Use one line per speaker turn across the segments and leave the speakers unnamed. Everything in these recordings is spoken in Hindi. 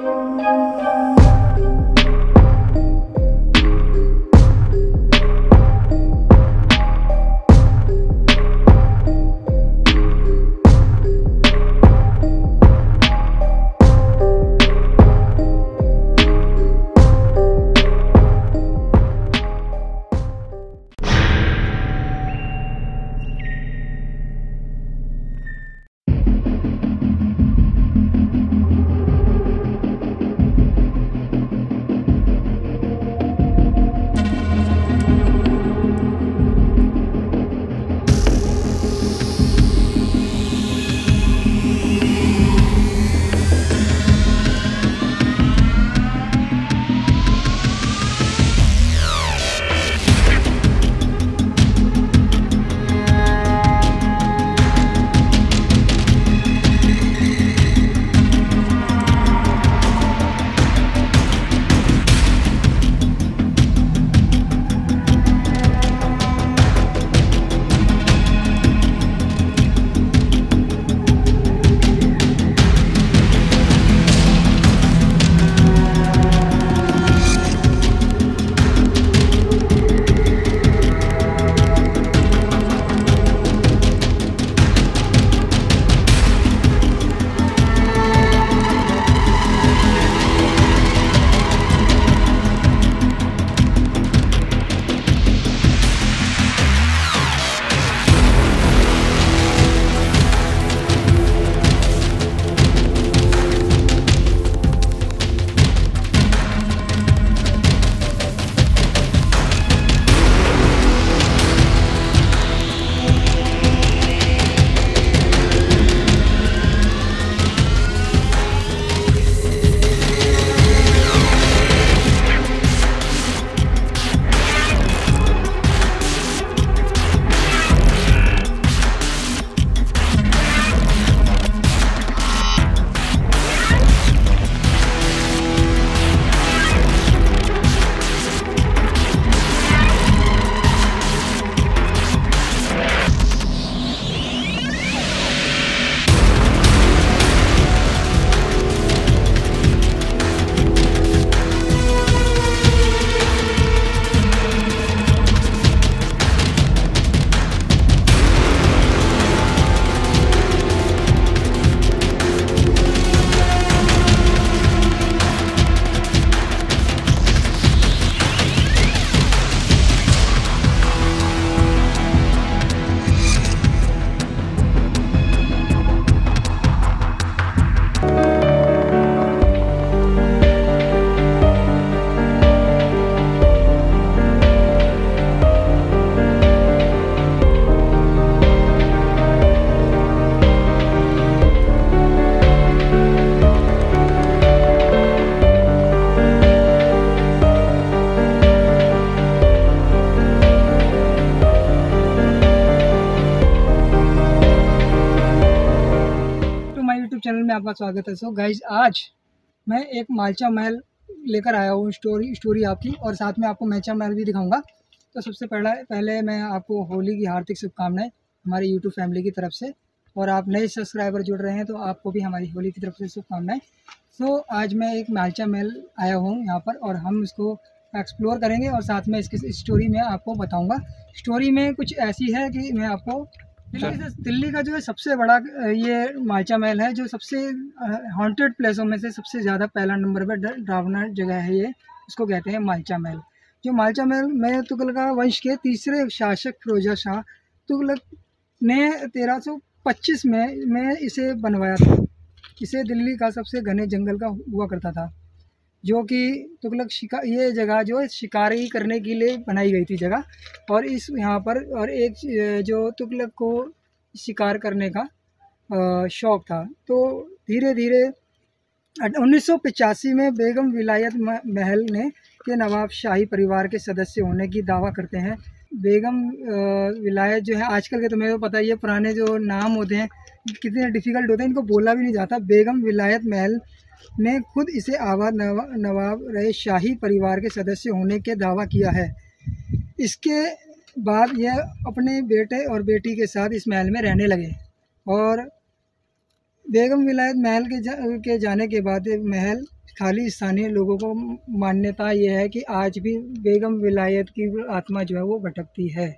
Música चैनल में आपका स्वागत है। सो गाइज़ आज मैं एक मालचा महल लेकर आया हूँ। स्टोरी स्टोरी आपकी और साथ में आपको मैचा महल भी दिखाऊँगा। तो सबसे पहला पहले मैं आपको होली की हार्दिक शुभकामनाएँ हमारी यूट्यूब फैमिली की तरफ़ से और आप नए सब्सक्राइबर जुड़ रहे हैं तो आपको भी हमारी होली की तरफ़ से शुभकामनाएँ। सो so, आज मैं एक मालचा महल आया हूँ यहाँ पर और हम इसको एक्सप्लोर करेंगे और साथ में इसकी स्टोरी में आपको बताऊँगा। स्टोरी में कुछ ऐसी है कि मैं आपको दिल्ली दिल्ली का जो है सबसे बड़ा ये मालचा महल है जो सबसे हॉन्टेड प्लेसों में से सबसे ज़्यादा पहला नंबर पर डरावना जगह है ये इसको कहते हैं मालचा महल। जो मालचा महल में तुगलका वंश के तीसरे शासक फिरोजा शाह तुगलक ने 1325 में में इसे बनवाया था। इसे दिल्ली का सबसे घने जंगल का हुआ करता था। जो कि तुगलक शिकार ये जगह जो शिकारी करने के लिए बनाई गई थी जगह। और इस, यहाँ पर, और एक जो तुगलक को शिकार करने का शौक़ था। तो धीरे धीरे उन्नीस सौ पचासी में बेगम विलायत महल ने के नवाब शाही परिवार के सदस्य होने की दावा करते हैं। बेगम विलायत जो है, आजकल के तुम्हें तो पता ही है, पुराने जो नाम होते हैं, कितने डिफ़िकल्ट होते हैं, इनको बोला भी नहीं जाता। बेगम विलायत महल ने खुद इसे आवाज़ नवाब रहे शाही परिवार के सदस्य होने के दावा किया है। इसके बाद यह अपने बेटे और बेटी के साथ इस महल में रहने लगे और बेगम विलायत महल के जा, के जाने के बाद महल खाली स्थानीय लोगों को मान्यता ये है कि आज भी बेगम विलायत की आत्मा जो है वो भटकती है।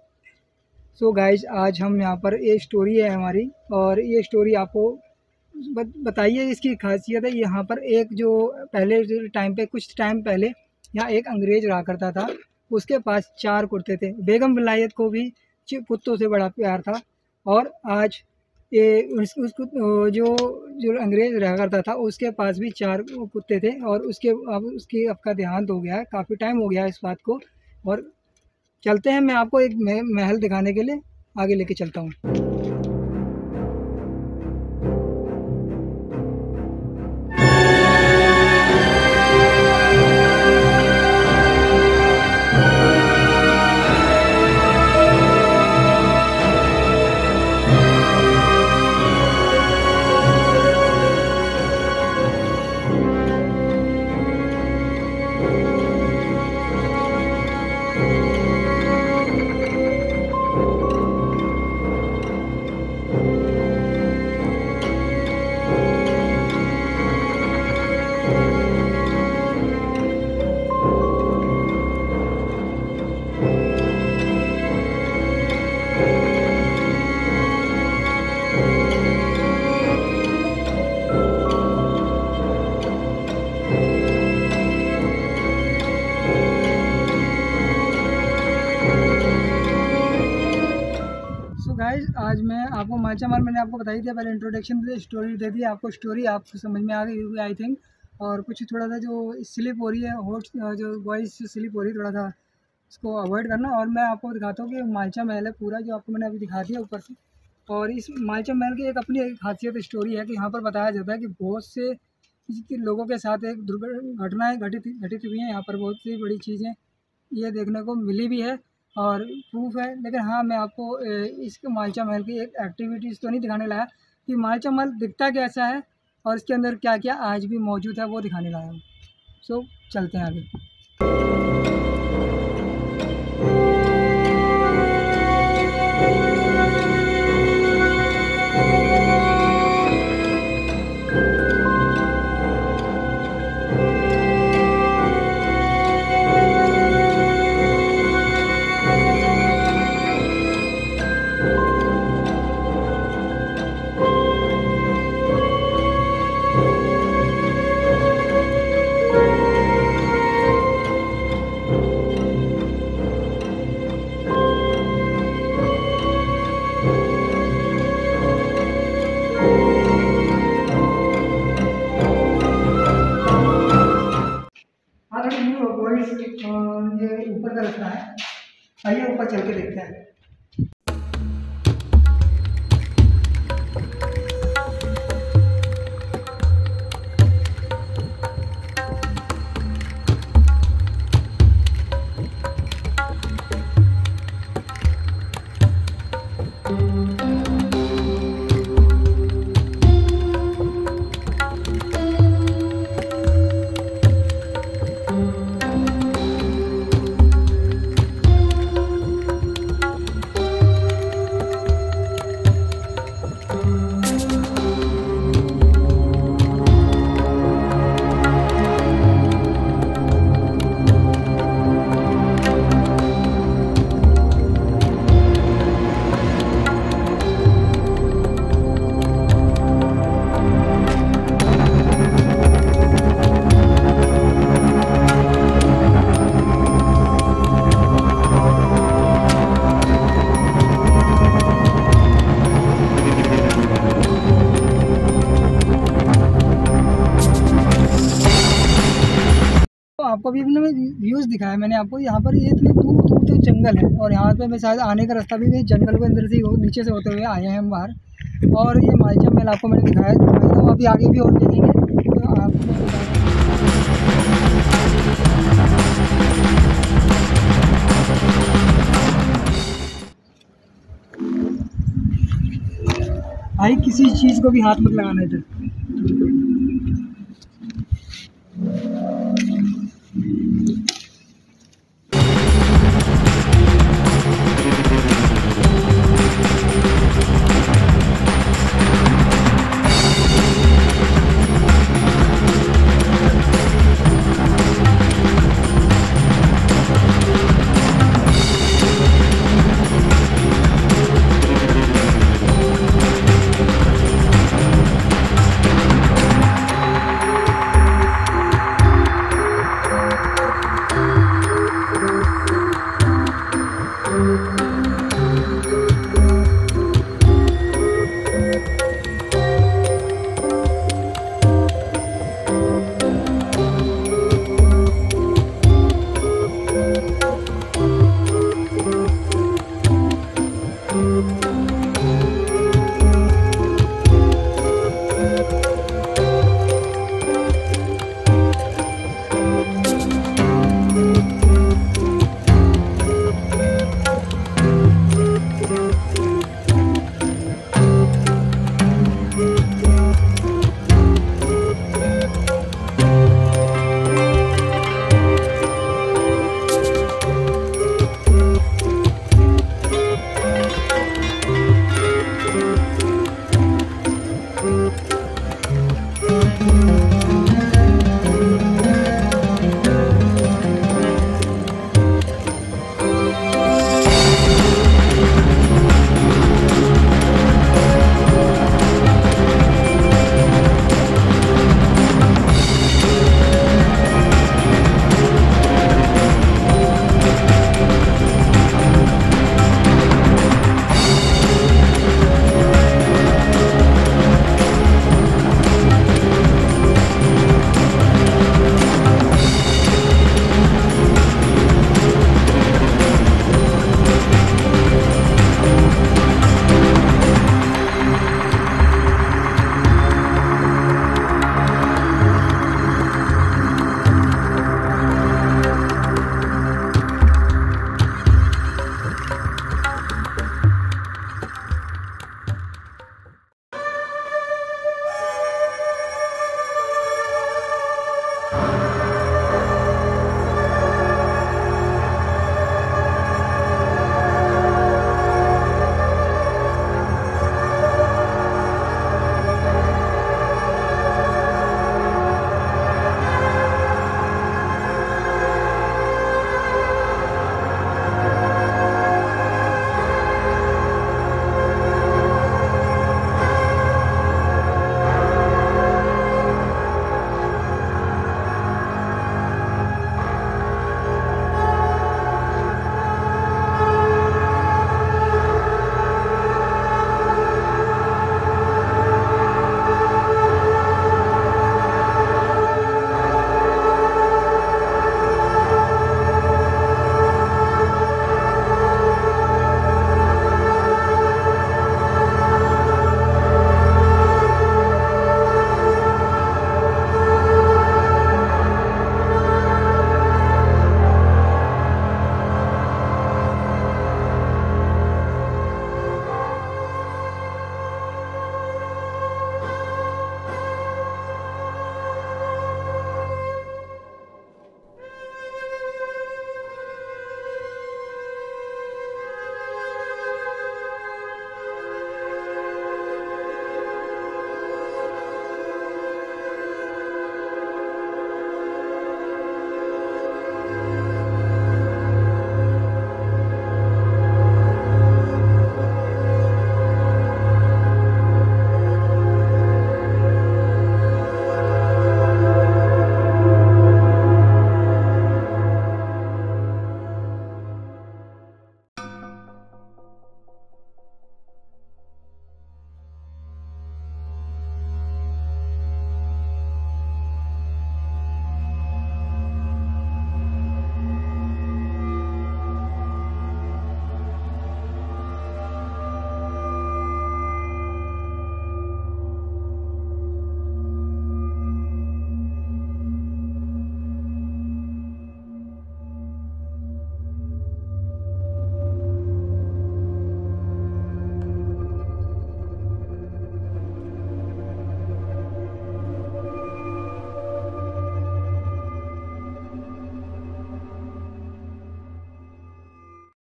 सो so गाइज़ आज हम यहाँ पर ये स्टोरी है हमारी और ये स्टोरी आपको बताइए इसकी खासियत है यहाँ पर एक जो पहले टाइम पे कुछ टाइम पहले यहाँ एक अंग्रेज़ रहा करता था उसके पास चार कुर्ते थे। बेगम विलायत को भी कुत्तों से बड़ा प्यार था और आज ये उस, उसको जो जो अंग्रेज़ रहा करता था उसके पास भी चार कुत्ते थे और उसके अब उसकी अब का देहांत हो गया है काफ़ी टाइम हो गया है इस बात को और चलते हैं मैं आपको एक महल दिखाने के लिए आगे लेके चलता हूँ। बताई थी, पहले इंट्रोडक्शन दे स्टोरी दे दी, आपको स्टोरी आपको समझ में आ गई होगी आई थिंक और कुछ थोड़ा सा जो स्लिप हो रही है होट जो वॉइस स्लिप हो रही है, थोड़ा सा इसको अवॉइड करना। और मैं आपको दिखाता हूँ कि मालचा महल है पूरा, जो आपको मैंने अभी दिखा दिया ऊपर से। और इस मालचा महल की एक अपनी एक खासियत स्टोरी है कि यहाँ पर बताया जाता है कि बहुत से लोगों के साथ एक दुर्घटनाएँ घटित घटित हुई हैं। यहाँ पर बहुत सी बड़ी चीज़ें ये देखने को मिली भी है। और प्रूफ है। लेकिन हाँ मैं आपको इसके मालचा महल की एक एक्टिविटीज़ तो नहीं दिखाने लाया कि मालचा महल दिखता कैसा है और इसके अंदर क्या क्या आज भी मौजूद है वो दिखाने लाया हूँ। सो चलते हैं आगे। आपको अभी अपने व्यूज़ दिखाया, मैंने आपको यहाँ पर ये इतने दूर दूर तक जंगल है, और यहाँ पे मैं शायद आने का रास्ता भी जंगल के अंदर से नीचे से होते हुए आए हैं हम बाहर। और ये मालचा महल आपको मैंने दिखाया तो अभी आगे भी और देखेंगे। तो आपको भाई, किसी चीज़ को भी हाथ मत लगाना इधर।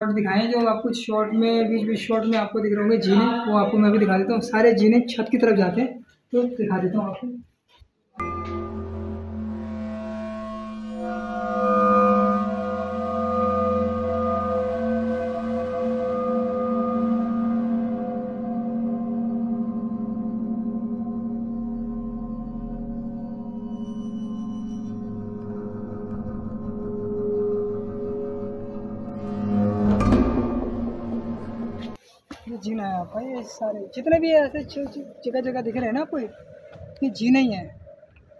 शॉर्ट दिखाएँ जो आपको शॉर्ट में, बीच बीच शॉर्ट में आपको दिख रहे होंगे जीने, वो आपको मैं भी दिखा देता हूँ। सारे जीने छत की तरफ़ जाते हैं तो दिखा देता हूँ आपको। सारे। जितने भी ऐसे जगह जगह दिख रहे हैं ना आपको ये जीने ही हैं,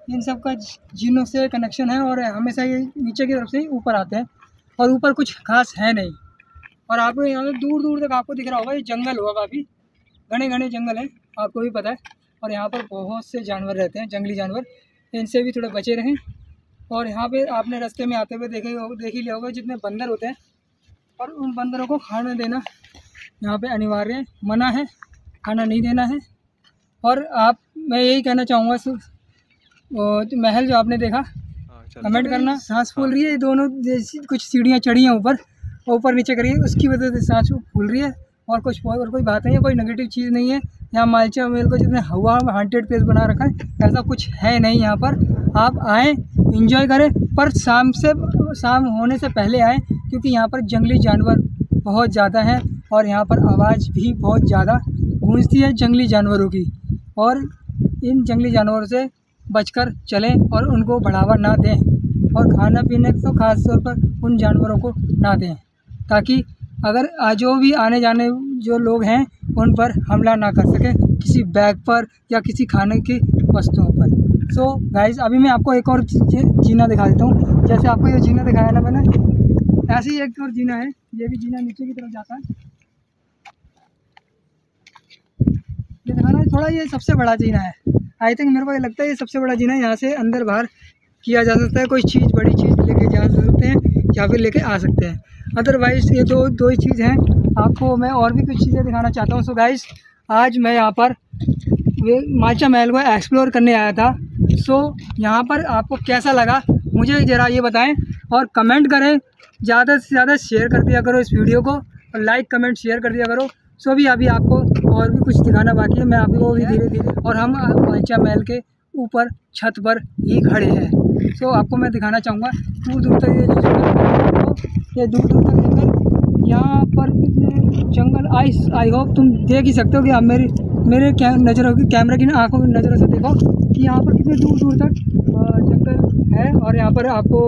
इन सब का जीनों से कनेक्शन है और हमेशा ये नीचे की तरफ़ से ही ऊपर आते हैं और ऊपर कुछ खास है नहीं। और आपको यहाँ से दूर दूर तक आपको दिख रहा होगा, ये जंगल होगा काफ़ी। घने घने जंगल हैं, आपको भी पता है। और यहाँ पर बहुत से जानवर रहते हैं, जंगली जानवर। इनसे भी थोड़े बचे रहें। और यहाँ पे आपने रास्ते में आते हुए देखे देख ही लिया होगा, जितने बंदर होते हैं और उन बंदरों को खाना देना यहाँ पे अनिवार्य मना है खाना नहीं देना है। और आप मैं यही कहना चाहूँगा जो महल जो आपने देखा कमेंट हाँ, करना सांस फूल रही है दोनों जैसी कुछ सीढ़ियाँ चढ़ी हैं ऊपर ऊपर नीचे करिए उसकी वजह से सांस फूल रही है। और कुछ और कोई बात नहीं है कोई नेगेटिव चीज़ नहीं है। यहाँ मालचा मेल को जितने हवा हंटेड प्लेस बना रखा है ऐसा कुछ है नहीं यहाँ पर। आप आएँ इंजॉय करें, पर शाम से, शाम होने से पहले आएँ, क्योंकि यहाँ पर जंगली जानवर बहुत ज़्यादा हैं और यहाँ पर आवाज़ भी बहुत ज़्यादा गूंजती है जंगली जानवरों की। और इन जंगली जानवरों से बचकर चलें और उनको बढ़ावा ना दें और खाना पीने तो ख़ास तौर पर उन जानवरों को ना दें, ताकि अगर जो भी आने जाने जो लोग हैं, उन पर हमला ना कर सकें किसी बैग पर या किसी खाने की वस्तुओं पर। सो so, गाइज़ अभी मैं आपको एक और जीना दिखा देता हूँ। जैसे आपको ये जीना दिखाया ना मैंने ऐसे ही एक और जीना है। ये भी जीना नीचे की तरफ़ जाता है। ये दिखाना है थोड़ा ये सबसे बड़ा जीना है। आई थिंक मेरे को ये लगता है ये सबसे बड़ा जीना यहाँ से अंदर बाहर किया जा सकता है कोई चीज़ बड़ी चीज़ लेके जा सकते हैं या फिर लेके आ सकते हैं। अदरवाइज़ ये दो दो ही चीज़ हैं। आपको मैं और भी कुछ चीज़ें दिखाना चाहता हूँ। सो गाइस आज मैं यहाँ पर माचा महल को एक्सप्लोर करने आया था। सो यहाँ पर आपको कैसा लगा मुझे ज़रा ये बताएँ और कमेंट करें। ज़्यादा से ज़्यादा शेयर कर दिया करो इस वीडियो को और लाइक कमेंट शेयर कर दिया करो। सो भी अभी आपको और भी कुछ दिखाना बाकी है। मैं आपको भी धीरे धीरे और हम माचा महल के ऊपर छत पर ही खड़े हैं। सो आपको मैं दिखाना चाहूँगा दूर दूर तक ये ये दूर दूर तक यहाँ पर जंगल आई आई होप तुम देख ही सकते हो कि आप मेरी मेरे नज़रों की कैमरे की आँखों की नज़रों से देखो कि यहाँ पर कितने दूर दूर तक जंगल है और यहाँ पर आपको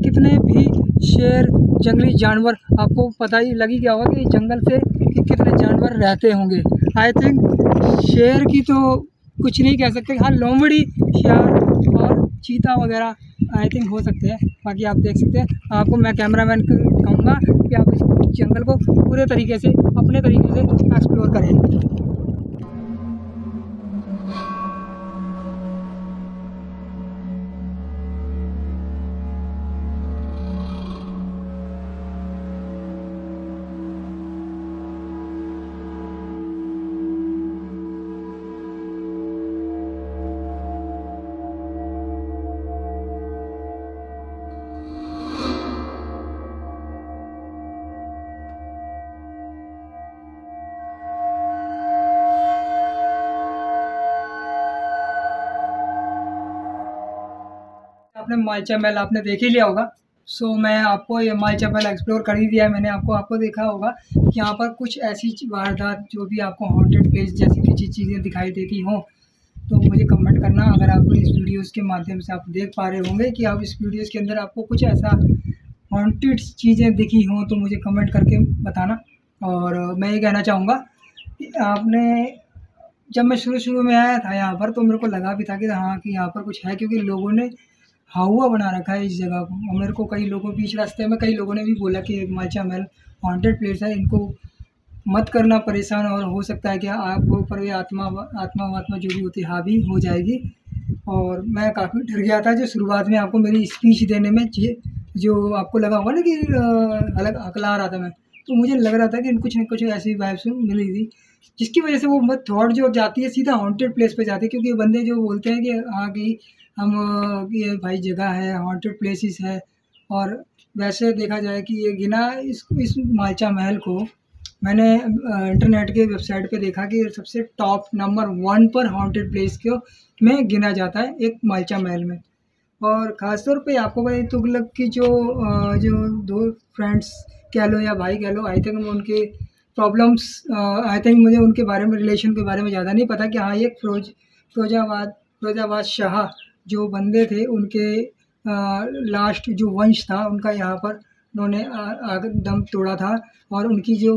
कितने भी शेर, जंगली जानवर, आपको पता ही लगी गया होगा कि जंगल से कितने जानवर रहते होंगे। आई थिंक शेर की तो कुछ नहीं कह सकते। हाँ लोमड़ी शेर और चीता वगैरह आई थिंक हो सकते हैं। बाकी आप देख सकते हैं। आपको मैं कैमरा मैन कहूँगा कि आप इस जंगल को पूरे तरीके से, अपने तरीके से एक्सप्लोर करें। आपने मालचा महल आपने देख ही लिया होगा। सो so, मैं आपको ये मालचा महल एक्सप्लोर कर ही दिया है। मैंने आपको आपको देखा होगा कि यहाँ पर कुछ ऐसी वारदात जो भी आपको हॉन्टेड प्लेस जैसी किसी चीज़ें दिखाई देती हों। तो मुझे कमेंट करना अगर आप इस वीडियोज़ के माध्यम से आप देख पा रहे होंगे कि आप इस वीडियोज़ के अंदर आपको कुछ ऐसा हॉन्टेड चीज़ें दिखी हों तो मुझे कमेंट करके बताना। और मैं ये कहना चाहूँगा कि आपने जब मैं शुरू शुरू में आया था यहाँ पर तो मेरे को लगा भी था कि हाँ कि यहाँ पर कुछ है क्योंकि लोगों ने हाउआ बना रखा है इस जगह को। और मेरे को कई लोगों बीच रास्ते में कई लोगों ने भी बोला कि माचा महल हॉन्टेड प्लेस है, इनको मत करना परेशान। और हो सकता है कि आपको ऊपर ये आत्मा आत्मा वात्मा जो भी होती है, हावी हो जाएगी। और मैं काफ़ी डर गया था जो शुरुआत में आपको मेरी स्पीच देने में जो आपको लगा होगा ना कि अलग अकला रहा था मैं तो मुझे लग रहा था कि कुछ न कुछ ऐसी वाइब्स मिली थी, जिसकी वजह से वो थॉट जो जाती है सीधा हॉन्टेड प्लेस पे जाती है, क्योंकि बंदे जो बोलते हैं कि हाँ कि हम ये भाई जगह है हॉन्टेड प्लेसेस है और वैसे देखा जाए कि ये गिना इस इस मालचा महल को मैंने इंटरनेट के वेबसाइट पे देखा कि सबसे टॉप नंबर वन पर हॉन्टेड प्लेस को में गिना जाता है एक मालचा महल में। और ख़ासतौर पे आपको भाई तुगलक की जो जो दो फ्रेंड्स कह लो या भाई कह लो आई थिंक उनके प्रॉब्लम्स आई थिंक मुझे उनके बारे में रिलेशन के बारे में ज़्यादा नहीं पता कि हाँ ये फिरोज, फिरोजाबाद फिरोजाबाद शाह जो बंदे थे, उनके लास्ट जो वंश था, उनका यहाँ पर उन्होंने दम तोड़ा था और उनकी जो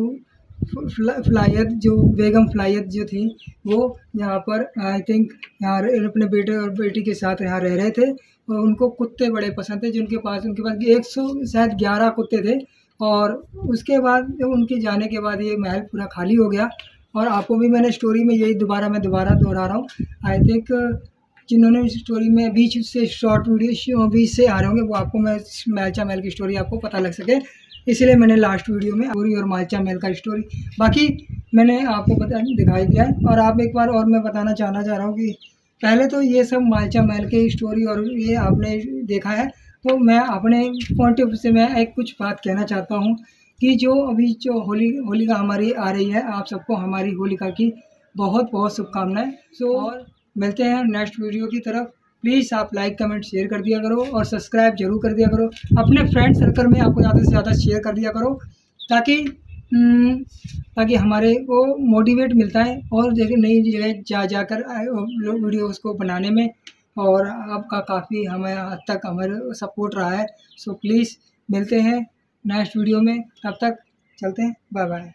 फ्लायत जो बेगम फ्लायत जो थी, वो यहाँ पर आई थिंक यहाँ अपने बेटे और बेटी के साथ यहाँ रह रहे थे और उनको कुत्ते बड़े पसंद थे, जिनके पास, उनके पास एक सौ, शायद ग्यारह कुत्ते थे और उसके बाद, उनके जाने के बाद ये महल पूरा खाली हो गया और आपको भी मैंने स्टोरी में यही दोबारा, मैं दोबारा दोहरा रहा हूँ। आई थिंक जिन्होंने इस स्टोरी में बीच से शॉर्ट वीडियो बीच से आ रहे होंगे वो आपको मैं मालचा महल की स्टोरी आपको पता लग सके। इसलिए मैंने लास्ट वीडियो में पूरी और मालचा महल का स्टोरी बाकी मैंने आपको बता दिखाई दिया है। और आप एक बार और मैं बताना चाहना चाह रहा हूँ कि पहले तो ये सब मालचा महल की स्टोरी और ये आपने देखा है तो मैं अपने पॉइंट ऑफ़ से मैं एक कुछ बात कहना चाहता हूँ कि जो अभी जो होली होलिका हमारी आ रही है आप सबको हमारी होलिका की बहुत बहुत शुभकामनाएँ। सो so, और मिलते हैं नेक्स्ट वीडियो की तरफ़। प्लीज़ आप लाइक कमेंट शेयर कर दिया करो और सब्सक्राइब ज़रूर कर दिया करो। अपने फ्रेंड सर्कल में आपको ज़्यादा से ज़्यादा शेयर कर दिया करो ताकि हम्म, ताकि हमारे को मोटिवेट मिलता है और जगह नई जगह जा जाकर लोग वीडियो उसको बनाने में और आपका काफ़ी हमें हद तक हमारे सपोर्ट रहा है। सो प्लीज़ मिलते हैं नेक्स्ट वीडियो में। तब तक चलते हैं। Bye bye